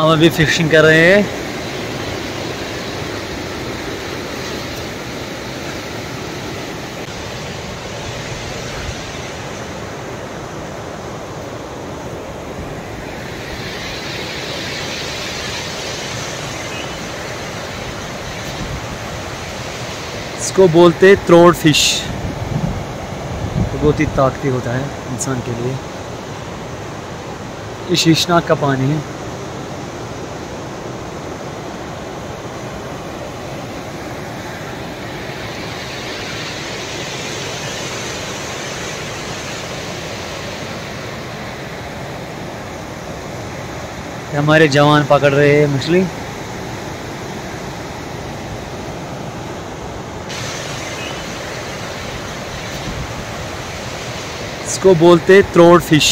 हम अभी फिशिंग कर रहे हैं। इसको बोलते त्रोड फ़िश तो बहुत ही ताकती होता है इंसान के लिए। ये शीशनाक का पानी है। हमारे जवान पकड़ रहे हैं मछली। इसको बोलते त्रोड फ़िश।